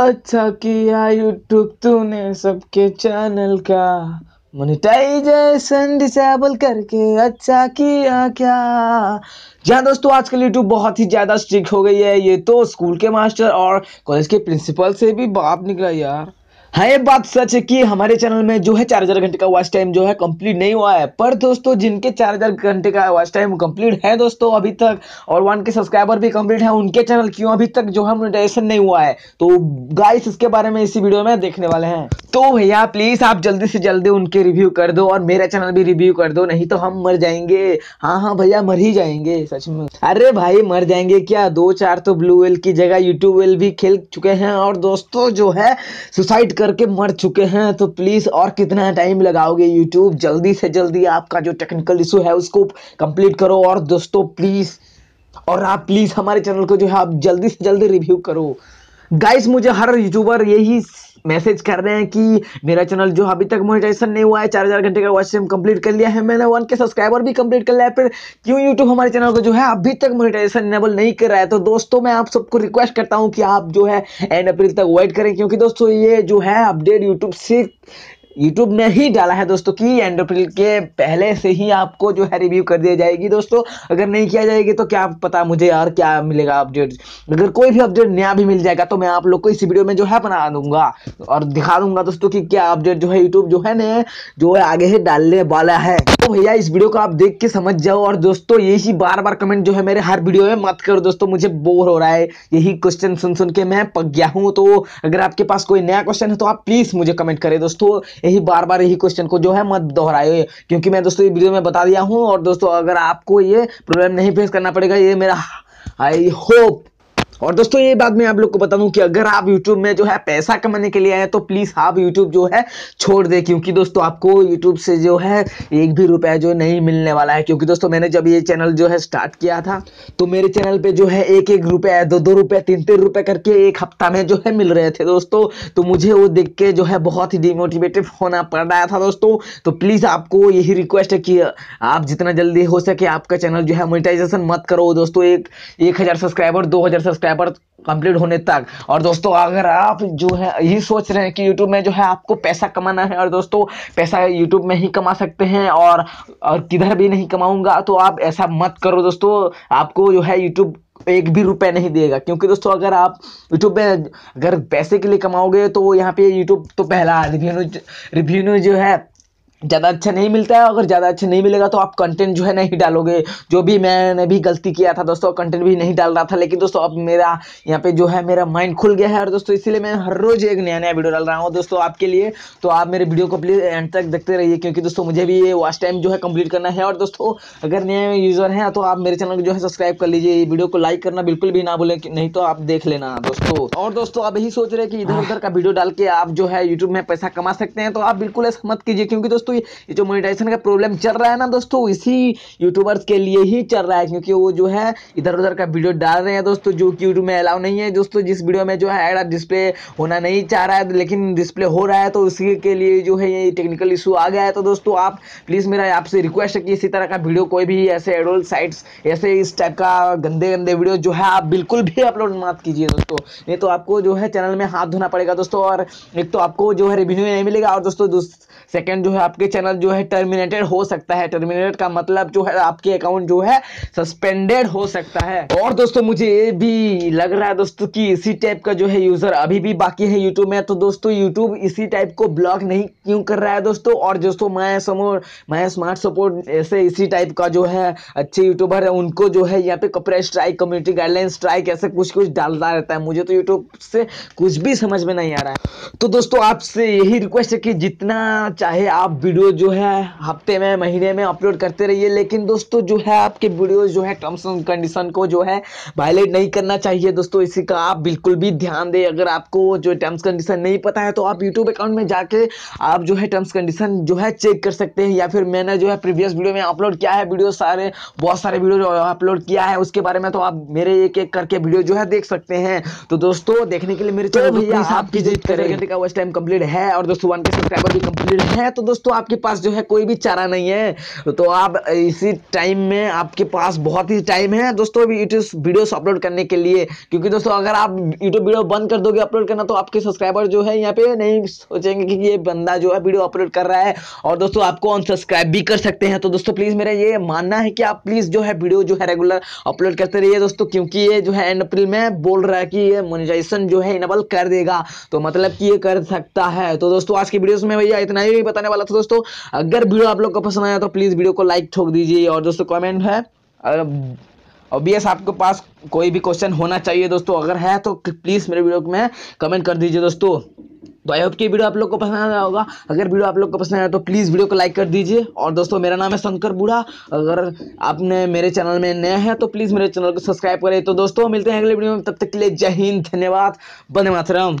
अच्छा किया यूट्यूब तूने सबके चैनल का। मोनिटाइजेशन डिसेबल करके अच्छा किया क्या? जहाँ दोस्तों, आजकल यूट्यूब बहुत ही ज़्यादा स्ट्रिक्ट हो गई है। ये तो स्कूल के मास्टर और कॉलेज के प्रिंसिपल से भी बाप निकला यार। हाँ ये बात सच है कि हमारे चैनल में जो है चार हज़ार घंटे का वॉच टाइम जो है कंप्लीट नहीं हुआ है। पर दोस्तों, जिनके चार हज़ार घंटे का वॉच टाइम कंप्लीट है दोस्तों अभी तक, और वन के सब्सक्राइबर भी कंप्लीट है, उनके चैनल क्यों अभी तक जो है मोनेटाइजेशन नहीं हुआ है? तो गाइस इसके बारे में इसी वीडियो में देखने वाले हैं। तो भैया प्लीज़ आप जल्दी से जल्दी उनके रिव्यू कर दो, और मेरा चैनल भी रिव्यू कर दो, नहीं तो हम मर जाएँगे। हाँ हाँ भैया, मर ही जाएँगे, सच में। अरे भाई, मर जाएँगे क्या? दो चार तो ब्लू वेल की जगह यूट्यूब वेल भी खेल चुके हैं, और दोस्तों जो है सुसाइड करके मर चुके हैं तो प्लीज़ और कितना टाइम लगाओगे यूट्यूब जल्दी से जल्दी आपका जो टेक्निकल इशू है उसको कंप्लीट करो और दोस्तों प्लीज़ और आप प्लीज़ हमारे चैनल को जो है आप जल्दी से जल्दी रिव्यू करो। गाइस मुझे हर यूट्यूबर यही मैसेज कर रहे हैं कि मेरा चैनल जो अभी तक मोनेटाइजेशन नहीं हुआ है चार हज़ार घंटे का वॉच टाइम कंप्लीट कर लिया है मैंने। वन के सब्सक्राइबर भी कंप्लीट कर लिया है। फिर क्यों यूट्यूब हमारे चैनल को जो है अभी तक मोनेटाइजेशन इनेबल नहीं कर रहा है? तो दोस्तों, मैं आप सबको रिक्वेस्ट करता हूँ कि आप जो है एंड अप्रैल तक वेट करें, क्योंकि दोस्तों, ये जो है अपडेट यूट्यूब से यूट्यूब ने ही डाला है दोस्तों कि एंड अप्रैल के पहले से ही आपको जो है रिव्यू कर दिया जाएगी दोस्तों। अगर नहीं किया जाएगी तो क्या पता मुझे यार क्या मिलेगा अपडेट अगर कोई भी अपडेट नया भी मिल जाएगा तो मैं आप लोग को इस वीडियो में जो है बना दूँगा। और दिखा दूँगा दोस्तों कि क्या अपडेट जो है यूट्यूब जो है ना, जो है आगे ही डालने वाला है। तो भैया, इस वीडियो को आप देख के समझ जाओ और दोस्तों, यही बार बार कमेंट जो है मेरे हर वीडियो में मत करो दोस्तों, मुझे बोर हो रहा है। यही क्वेश्चन सुन सुन के मैं पक गया हूँ। तो अगर आपके पास कोई नया क्वेश्चन है तो आप प्लीज़ मुझे कमेंट करें दोस्तों। यही बार बार यही क्वेश्चन को जो है मत दोहराए क्योंकि मैं दोस्तों ये वीडियो में बता दिया हूँ और दोस्तों अगर आपको ये प्रॉब्लम नहीं फेस करना पड़ेगा, ये मेरा आई होप और दोस्तों, ये बात मैं आप लोग को बता दूँ कि अगर आप YouTube में जो है पैसा कमाने के लिए आए तो प्लीज़ आप YouTube जो है छोड़ दे, क्योंकि दोस्तों, आपको YouTube से जो है एक भी रुपया जो नहीं मिलने वाला है। क्योंकि दोस्तों, मैंने जब ये चैनल जो है स्टार्ट किया था तो मेरे चैनल पे जो है एक एक रुपया, दो दो रुपये, तीन तीन रुपये करके एक हफ़्ता में जो है मिल रहे थे दोस्तों। तो मुझे वो देख के जो है बहुत ही डिमोटिवेटिव होना पड़ रहा था दोस्तों। तो प्लीज़ आपको यही रिक्वेस्ट है कि आप जितना जल्दी हो सके आपका चैनल जो है मोनिटाइजेशन मत करो दोस्तों। एक एक सब्सक्राइबर दो हज़ार सब्सक्राइबर सब्सक्राइबर कंप्लीट होने तक। और दोस्तों, अगर आप जो है, यही सोच रहे हैं कि यूट्यूब में जो है आपको पैसा कमाना है, और दोस्तों, पैसा यूट्यूब में ही कमा सकते हैं, और और किधर भी नहीं कमाऊँगा तो आप ऐसा मत करो दोस्तों। आपको जो है यूट्यूब एक भी रुपए नहीं देगा, क्योंकि दोस्तों, अगर आप यूट्यूब में अगर पैसे के लिए कमाओगे तो यहाँ पे यूट्यूब तो पहला रिव्यू रिव्यू जो है ज़्यादा अच्छा नहीं मिलता है, अगर ज़्यादा अच्छा नहीं मिलेगा तो आप कंटेंट जो है नहीं डालोगे। जो भी मैंने भी गलती किया था दोस्तों कंटेंट भी नहीं डाल रहा था, लेकिन दोस्तों अब मेरा, यहाँ पे जो है मेरा माइंड खुल गया है। और दोस्तों इसीलिए मैं हर रोज़ एक नया नया वीडियो डाल रहा हूँ दोस्तों आपके लिए। तो आप मेरे वीडियो को प्लीज़ एंड तक देखते रहिए, क्योंकि दोस्तों मुझे भी ये वॉच टाइम जो है कंप्लीट करना है। और दोस्तों, अगर नए यूज़र हैं तो आप मेरे चैनल को जो है सब्सक्राइब कर लीजिए। वीडियो को लाइक करना बिल्कुल भी ना बोले नहीं तो आप देख लेना दोस्तों। और दोस्तों आप यही सोच रहे कि इधर उधर का वीडियो डाल के आप जो है यूट्यूब में पैसा कमा सकते हैं तो आप बिल्कुल ऐसा मत कीजिए, क्योंकि दोस्तों ये जो मोनेटाइजेशन का प्रॉब्लम चल रहा है ना दोस्तों इसी यूट्यूबर्स के लिए ही चल रहा है, क्योंकि वो जो है इधर उधर का वीडियो डाल रहे हैं दोस्तों, जो कि यूट्यूब में अलाउ नहीं है दोस्तों, जिस वीडियो में जो है एड डिस्प्ले होना नहीं चाह रहा है, लेकिन डिस्प्ले हो रहा है तो उसी के लिए जो है ये टेक्निकल इशू आ गया है। तो दोस्तों, आप प्लीज़ मेरा आपसे रिक्वेस्ट है कि इसी तरह का वीडियो कोई भी ऐसे एडोल साइट्स ऐसे इस टाइप का गंदे गंदे वीडियो जो है, आप बिल्कुल भी अपलोड मत कीजिए दोस्तों। नहीं तो आपको जो है चैनल में हाथ धोना पड़ेगा दोस्तों, और एक तो आपको जो है रिव्यू नहीं मिलेगा, और दोस्तों सेकेंड जो है आपके चैनल जो है टर्मिनेटेड हो सकता है। टर्मिनेटेड का मतलब जो है आपके अकाउंट जो है सस्पेंडेड हो सकता है। और दोस्तों मुझे ये भी लग रहा है दोस्तों कि इसी टाइप का जो है यूज़र अभी भी बाकी है यूट्यूब में तो दोस्तों यूट्यूब इसी टाइप को ब्लॉक नहीं क्यों कर रहा है दोस्तों? और दोस्तों मैं समोर मैं स्मार्ट सपोर्ट ऐसे इसी टाइप का जो है अच्छे यूट्यूबर है, उनको जो है यहाँ पे कपड़े स्ट्राइक कम्युनिटी गाइडलाइन स्ट्राइक ऐसे कुछ कुछ डालता रहता है। मुझे तो यूट्यूब से कुछ भी समझ में नहीं आ रहा है। तो दोस्तों आपसे यही रिक्वेस्ट है कि जितना चाहे आप वीडियो जो है हफ़्ते में महीने में अपलोड करते रहिए लेकिन दोस्तों जो है आपके वीडियो जो है टर्म्स एंड कंडीशन को जो है वायलेट नहीं करना चाहिए दोस्तों। इसी का आप बिल्कुल भी ध्यान दें। अगर आपको जो टर्म्स कंडीशन नहीं पता है तो आप यूट्यूब अकाउंट में जाके आप जो है टर्म्स कंडीशन जो है चेक कर सकते हैं या फिर मैंने जो है प्रीवियस वीडियो में अपलोड किया है वीडियो सारे बहुत सारे वीडियो अपलोड किया है उसके बारे में तो आप मेरे एक एक करके वीडियो जो है देख सकते हैं। तो दोस्तों देखने के लिए मेरे चैनल भैया आपकी जिद करेंगे का टाइम कंप्लीट है और दोस्तों वन के सब्सक्राइबर भी कंप्लीट है तो दोस्तों आपके पास जो है कोई भी चारा नहीं है। तो आप इसी टाइम में आपके पास बहुत ही टाइम है। दोस्तों, अभी यूट्यूब वीडियोस अपलोड करने के लिए, क्योंकि दोस्तों अगर आप यूट्यूब वीडियो बंद कर दोगे अपलोड करना तो आपके सब्सक्राइबर जो है यहाँ पे नहीं सोचेंगे कि ये बंदा जो है वीडियो अपलोड कर रहा है, और दोस्तों आपको अनसब्सक्राइब भी कर सकते हैं। तो दोस्तों प्लीज़ मेरा ये मानना है कि आप प्लीज़ जो है वीडियो जो है रेगुलर अपलोड करते रहिए दोस्तों, क्योंकि ये जो है एंड अप्रैल में बोल रहा है कि ये मोनिटाइजेशन जो है इनेबल कर देगा। तो मतलब कि ये कर सकता है। तो दोस्तों, आज की वीडियो में भैया इतना ही। बताने वाला था दोस्तों। अगर वीडियो आप लोग को पसंद आया तो प्लीज़ वीडियो को लाइक ठोक दीजिए और दोस्तों कमेंट है। ऑब्वियस आपके पास कोई भी क्वेश्चन होना चाहिए दोस्तों, अगर है तो प्लीज़ मेरे वीडियो में कमेंट कर दीजिए दोस्तों। तो आई होप कि वीडियो आप लोग को पसंद आया होगा। अगर वीडियो आप लोग को पसंद आया तो प्लीज़ वीडियो को लाइक कर दीजिए। और दोस्तों, मेरा नाम है शंकर बूढ़ा। अगर आपने मेरे चैनल में नए हैं तो प्लीज़ मेरे चैनल को सब्सक्राइब करें। तो दोस्तों, मिलते हैं अगले वीडियो में। तब तक के लिए जय हिंद, धन्यवाद। बंदे मातरम।